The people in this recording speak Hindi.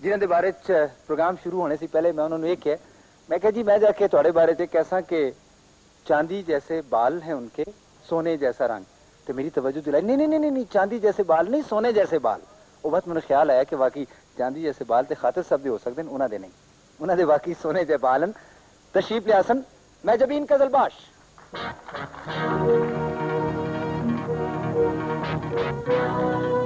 जिन्हें बारे च प्रोग्राम शुरू होने से पहले मैं उन्होंने ਉਹਨਾਂ ਨੂੰ मैं कहा, जी, मैं जाके थोड़े बारे से कैसा कि चांदी जैसे बाल हैं उनके, सोने जैसा रंग। तो मेरी तवज्जो दिलाई, नहीं नहीं नहीं नहीं, चांदी जैसे बाल नहीं, सोने जैसे बाल। वो बस मैंने ख्याल आया कि वाकई चांदी जैसे बाल तो खातिर सब भी हो सकते हैं उन्होंने नहीं उन्होंने वाकई सोने जैसे जै बालन तशीफ लियासन मैं जबीन इनका जलबाश Thank you.